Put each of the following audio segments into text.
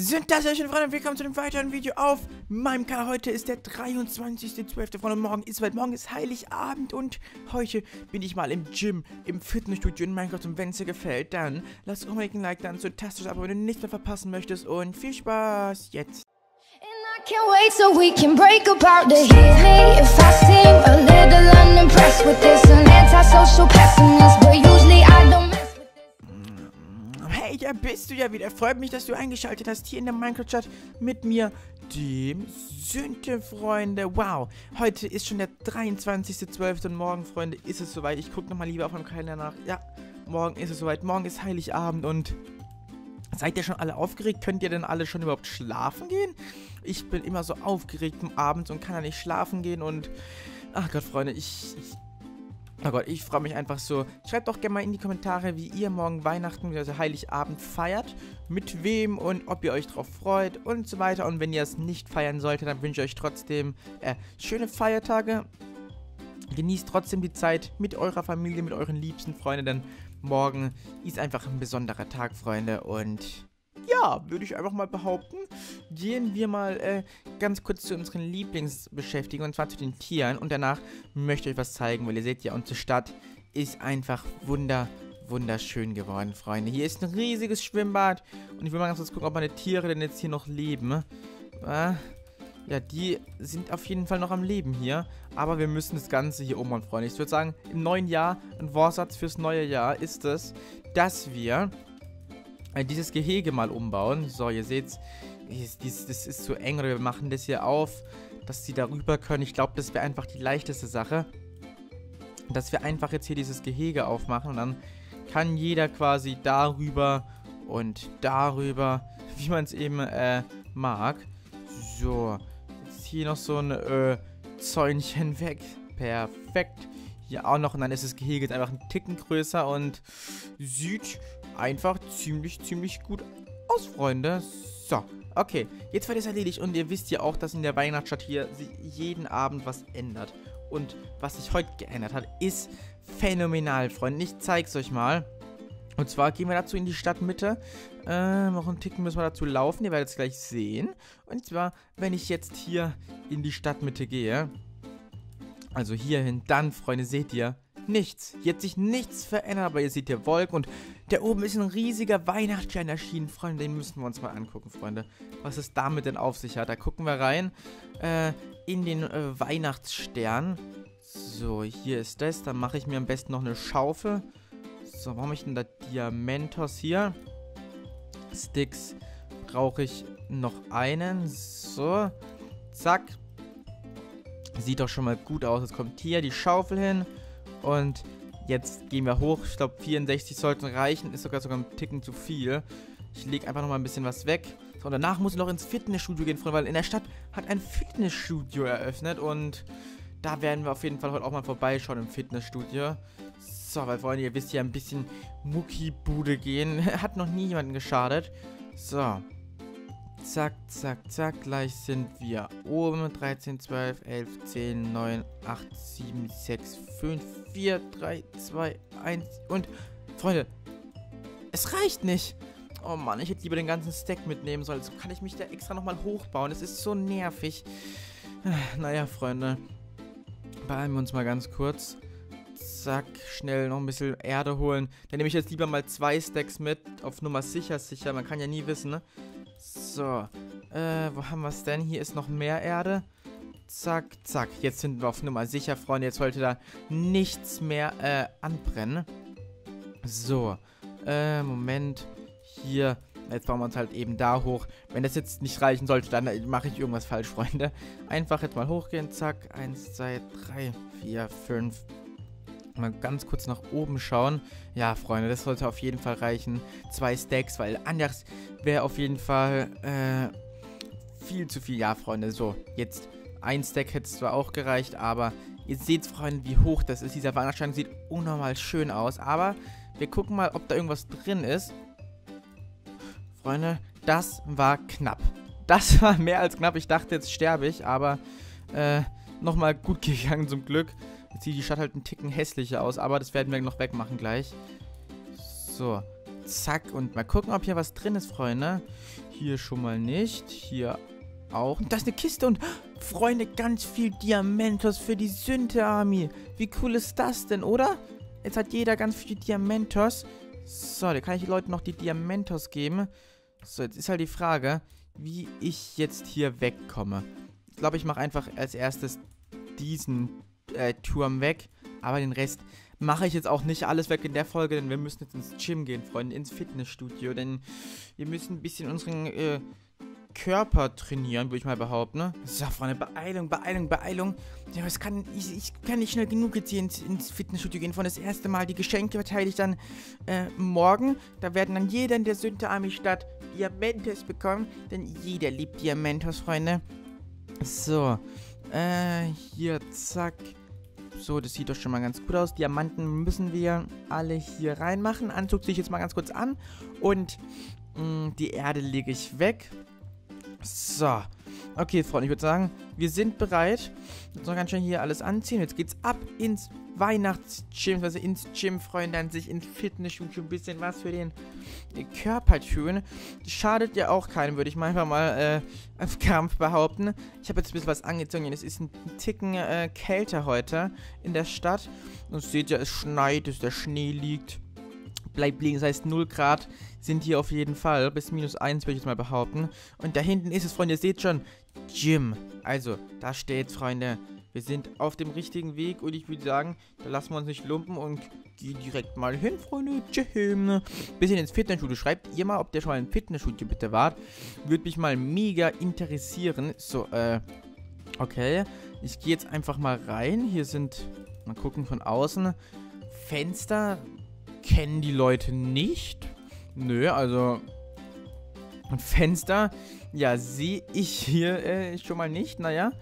Sind das ja schön, Freunde, willkommen zu einem weiteren Video auf meinem Kanal. Heute ist der 23.12. Freunde, morgen ist weit, morgen ist Heiligabend und heute bin ich mal im Gym, im Fitnessstudio in Minecraft und wenn es dir gefällt, dann lass unbedingt ein Like da, ein fantastisches Abo, wenn du nichts mehr verpassen möchtest und viel Spaß jetzt. I Hey, da bist du ja wieder. Freut mich, dass du eingeschaltet hast hier in der Minecraft-Chat mit mir, dem Sünte, Freunde. Wow, heute ist schon der 23.12. und morgen, Freunde, ist es soweit. Ich gucke nochmal lieber auf meinem Kalender nach. Ja, morgen ist es soweit. Morgen ist Heiligabend und Seid ihr schon alle aufgeregt? Könnt ihr denn alle schon überhaupt schlafen gehen? Ich bin immer so aufgeregt abends und kann ja nicht schlafen gehen und... Ach Gott, Freunde, ich... ich oh Gott, ich freue mich einfach so. Schreibt doch gerne mal in die Kommentare, wie ihr morgen Weihnachten, also Heiligabend feiert. Mit wem und ob ihr euch drauf freut und so weiter. Und wenn ihr es nicht feiern solltet, dann wünsche ich euch trotzdem äh, schöne Feiertage. Genießt trotzdem die Zeit mit eurer Familie, mit euren liebsten Freunden, denn morgen ist einfach ein besonderer Tag, Freunde. Und ja, würde ich einfach mal behaupten, gehen wir mal äh, ganz kurz zu unseren Lieblingsbeschäftigungen, und zwar zu den Tieren. Und danach möchte ich euch was zeigen, weil ihr seht ja, unsere Stadt ist einfach wunder, wunderschön geworden, Freunde. Hier ist ein riesiges Schwimmbad. Und ich will mal ganz kurz gucken, ob meine Tiere denn jetzt hier noch leben. Äh, ja, die sind auf jeden Fall noch am Leben hier. Aber wir müssen das Ganze hier umbauen, Freunde. Ich würde sagen, im neuen Jahr, ein Vorsatz fürs neue Jahr ist es, dass wir äh, dieses Gehege mal umbauen. So, ihr seht, das ist zu eng. Oder wir machen das hier auf, dass sie darüber können. Ich glaube, das wäre einfach die leichteste Sache. Dass wir einfach jetzt hier dieses Gehege aufmachen. Und dann kann jeder quasi darüber und darüber, wie man es eben äh, mag. So, hier noch so ein äh, Zäunchen weg. Perfekt. Hier auch noch. Und dann ist das Gehege jetzt einfach ein Ticken größer und sieht einfach ziemlich, ziemlich gut aus, Freunde. So, okay. Jetzt wird es erledigt. Und ihr wisst ja auch, dass in der Weihnachtsstadt hier sich jeden Abend was ändert. Und was sich heute geändert hat, ist phänomenal, Freunde. Ich zeig's euch mal. Und zwar gehen wir dazu in die Stadtmitte. Äh, noch einen Ticken müssen wir dazu laufen. Ihr werdet es gleich sehen. Und zwar, wenn ich jetzt hier in die Stadtmitte gehe. Also hierhin, dann, Freunde, seht ihr nichts. Hier hat sich nichts verändert, aber ihr seht hier Wolken. Und da oben ist ein riesiger Weihnachtsstern erschienen. Freunde, den müssen wir uns mal angucken, Freunde. Was es damit denn auf sich hat. Da gucken wir rein. Äh, in den äh, Weihnachtsstern. So, hier ist das. Dann mache ich mir am besten noch eine Schaufel. So, warum habe ich denn da Diamentos hier? Sticks brauche ich noch einen. So, zack. Sieht doch schon mal gut aus. Jetzt kommt hier die Schaufel hin. Und jetzt gehen wir hoch. Ich glaube, 64 sollten reichen. Ist sogar sogar ein Ticken zu viel. Ich lege einfach noch mal ein bisschen was weg. So, und danach muss ich noch ins Fitnessstudio gehen, Freunde, weil in der Stadt hat ein Fitnessstudio eröffnet. Und da werden wir auf jeden Fall heute auch mal vorbeischauen im Fitnessstudio. So, weil Freunde, ihr wisst ja, ein bisschen Muckibude gehen. Hat noch nie jemanden geschadet. So. Zack, zack, zack. Gleich sind wir oben. 13, 12, 11, 10, 9, 8, 7, 6, 5, 4, 3, 2, 1. Und, Freunde, es reicht nicht. Oh Mann, ich hätte lieber den ganzen Stack mitnehmen sollen. So kann ich mich da extra nochmal hochbauen. Das ist so nervig. Naja, Freunde. Beeilen wir uns mal ganz kurz. Zack, schnell noch ein bisschen Erde holen. Dann nehme ich jetzt lieber mal zwei Stacks mit. Auf Nummer sicher, sicher. Man kann ja nie wissen, ne? So. Äh, wo haben wir es denn? Hier ist noch mehr Erde. Zack, zack. Jetzt sind wir auf Nummer sicher, Freunde. Jetzt sollte da nichts mehr äh, anbrennen. So. Äh, Moment. Hier. Jetzt bauen wir uns halt eben da hoch. Wenn das jetzt nicht reichen sollte, dann mache ich irgendwas falsch, Freunde. Einfach jetzt mal hochgehen. Zack. Eins, zwei, drei, vier, fünf, Mal ganz kurz nach oben schauen. Ja, Freunde, das sollte auf jeden Fall reichen. Zwei Stacks, weil anders wäre auf jeden Fall äh, viel zu viel. Ja, Freunde, so, jetzt ein Stack hätte es zwar auch gereicht, aber ihr seht, Freunde, wie hoch das ist. Dieser Weihnachtsstein sieht unnormal schön aus, aber wir gucken mal, ob da irgendwas drin ist. Freunde, das war knapp. Das war mehr als knapp. Ich dachte, jetzt sterbe ich, aber äh, nochmal gut gegangen zum Glück. Jetzt sieht die Stadt halt einen Ticken hässlicher aus, aber das werden wir noch wegmachen gleich. So, zack. Und mal gucken, ob hier was drin ist, Freunde. Hier schon mal nicht. Hier auch. Und da ist eine Kiste und, Freunde, ganz viel Diamantos für die Sünte-Army. Wie cool ist das denn, oder? Jetzt hat jeder ganz viel Diamantos. So, da kann ich den Leuten noch die Diamantos geben. So, jetzt ist halt die Frage, wie ich jetzt hier wegkomme. Ich glaube, ich mache einfach als erstes diesen äh, Turm weg. Aber den Rest mache ich jetzt auch nicht alles weg in der Folge, denn wir müssen jetzt ins Gym gehen, Freunde, ins Fitnessstudio. Denn wir müssen ein bisschen unseren äh, Körper trainieren, würde ich mal behaupten. Ne? So, Freunde, Beeilung, Beeilung, Beeilung. Ja, es kann, ich, ich kann nicht schnell genug jetzt hier ins, ins Fitnessstudio gehen. Von das erste Mal die Geschenke verteile ich dann äh, morgen. Da werden dann jeder in der Sünde-Army-Stadt Diamantes bekommen. Denn jeder liebt Diamantes, Freunde. So, äh, hier, zack. So, das sieht doch schon mal ganz gut aus. Diamanten müssen wir alle hier reinmachen. Anzug ziehe ich jetzt mal ganz kurz an. Und mh, mm, die Erde lege ich weg. So. Okay, Freunde, ich würde sagen, wir sind bereit. Jetzt noch ganz schön hier alles anziehen. Jetzt geht's ab ins Weihnachtsgym, also ins Gym, Freunde, an sich ins Fitnessstudio. Ein bisschen was für den Körper tun. Schadet ja auch keinem, würde ich mal einfach mal äh, auf Kampf behaupten. Ich habe jetzt ein bisschen was angezogen. Es ist ein Ticken äh, kälter heute in der Stadt. Und seht ihr, es schneit, der Schnee liegt bleibt liegen. Das heißt, 0 Grad sind hier auf jeden Fall. Bis minus 1 würde ich jetzt mal behaupten. Und da hinten ist es, Freunde. Ihr seht schon. Gym. Also, da steht, Freunde. Wir sind auf dem richtigen Weg und ich würde sagen, da lassen wir uns nicht lumpen und gehen direkt mal hin, Freunde. Gym. Bisschen ins Fitnessstudio. Schreibt ihr mal, ob der schon mal im Fitnessstudio bitte wart. Würde mich mal mega interessieren. So, äh, okay. Ich gehe jetzt einfach mal rein. Hier sind, mal gucken von außen, Fenster kennen die Leute nicht. Nö, also ein Fenster, ja, sehe ich hier äh, schon mal nicht. Naja,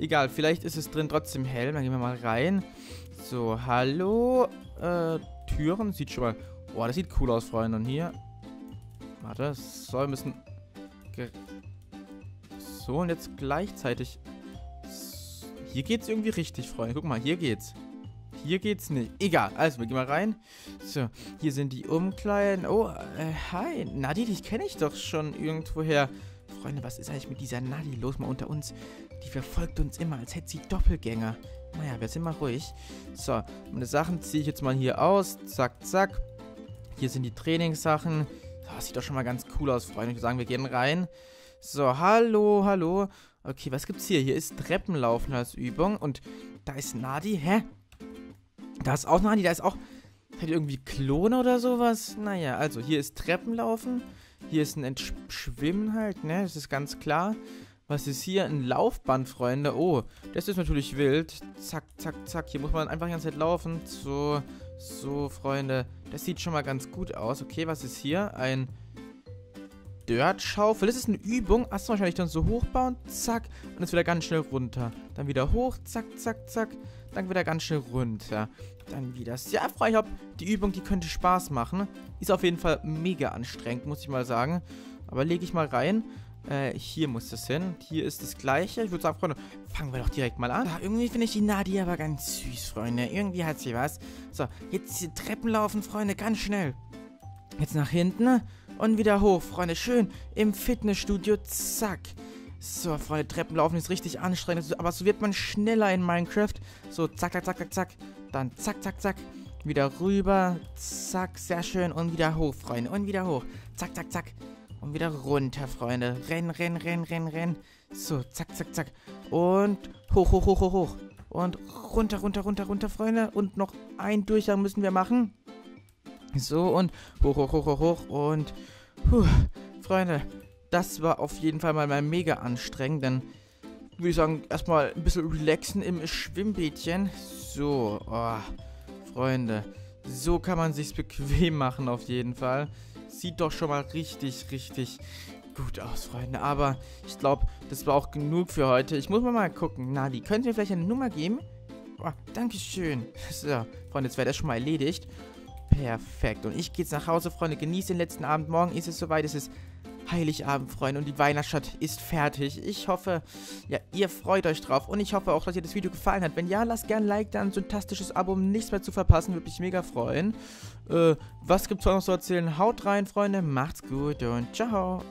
egal, vielleicht ist es drin trotzdem hell. Dann gehen wir mal rein. So, hallo, äh, Türen, sieht schon mal, boah, das sieht cool aus, Freunde. Und hier, warte, soll ein bisschen, so, und jetzt gleichzeitig, hier geht's irgendwie richtig, Freunde. Guck mal, hier geht's. Hier geht's nicht. Egal, also wir gehen mal rein. So, hier sind die Umkleiden. Oh, äh, hi. Nadi, dich kenne ich doch schon irgendwoher. Freunde, was ist eigentlich mit dieser Nadi los mal unter uns? Die verfolgt uns immer, als hätte sie Doppelgänger. Naja, wir sind mal ruhig. So, meine Sachen ziehe ich jetzt mal hier aus. Zack, zack. Hier sind die Trainingssachen. Das sieht doch schon mal ganz cool aus, Freunde. Ich würde sagen, wir gehen rein. So, hallo, hallo. Okay, was gibt's hier? Hier ist Treppenlaufen als Übung. Und da ist Nadi. Hä? Da ist auch noch Andi, da ist auch vielleicht irgendwie Klone oder sowas. Naja, also hier ist Treppenlaufen. Hier ist ein Entschwimmen halt, ne? Das ist ganz klar. Was ist hier? Ein Laufband, Freunde. Oh, das ist natürlich wild. Zack, zack, zack. Hier muss man einfach die ganze Zeit laufen. So, so, Freunde. Das sieht schon mal ganz gut aus. Okay, was ist hier? Ein Dirt-Schaufel. Das ist eine Übung. Achso, wahrscheinlich dann so hochbauen. Zack. Und jetzt wieder ganz schnell runter. Dann wieder hoch. Zack, zack, zack. Dann wieder ganz schnell runter. Dann wieder. Ja, Freunde, ich glaube, die Übung, die könnte Spaß machen. Ist auf jeden Fall mega anstrengend, muss ich mal sagen. Aber lege ich mal rein. Äh, hier muss das hin. Hier ist das gleiche. Ich würde sagen, Freunde, fangen wir doch direkt mal an. Ja, irgendwie finde ich die Nadia aber ganz süß, Freunde. Irgendwie hat sie was. So, jetzt die Treppen laufen, Freunde, ganz schnell. Jetzt nach hinten und wieder hoch, Freunde. Schön im Fitnessstudio. Zack. So, Freunde, Treppenlaufen ist richtig anstrengend. Aber so wird man schneller in Minecraft. So, zack, zack, zack, zack, zack. Dann zack, zack, zack. Wieder rüber. Zack, sehr schön. Und wieder hoch, Freunde. Und wieder hoch. Zack, zack, zack. Und wieder runter, Freunde. Rennen, rennen, rennen, rennen, rennen. So, zack, zack, zack. Und hoch, hoch, hoch, hoch, hoch. Und runter, runter, runter, runter, Freunde. Und noch ein Durchgang müssen wir machen. So, und hoch, hoch, hoch, hoch, hoch. Und, puh, Freunde, das war auf jeden Fall mal, mal mega anstrengend, denn würde ich sagen, erstmal ein bisschen relaxen im Schwimmbädchen. So, oh, Freunde, so kann man sich's bequem machen auf jeden Fall. Sieht doch schon mal richtig, richtig gut aus, Freunde. Aber ich glaube, das war auch genug für heute. Ich muss mal mal gucken. Nadi, könnt ihr vielleicht eine Nummer geben? Oh, Dankeschön. So, Freunde, jetzt wäre das schon mal erledigt. Perfekt. Und ich gehe jetzt nach Hause, Freunde. Genieße den letzten Abend. Morgen ist es soweit. Es ist Heiligabend, Freunde, und die Weihnachtsstadt ist fertig. Ich hoffe, ja, ihr freut euch drauf und ich hoffe auch, dass ihr das Video gefallen hat. Wenn ja, lasst gerne ein Like da, ein fantastisches Abo, um nichts mehr zu verpassen, würde mich mega freuen. Äh, was gibt's noch so erzählen? Haut rein, Freunde, macht's gut und ciao.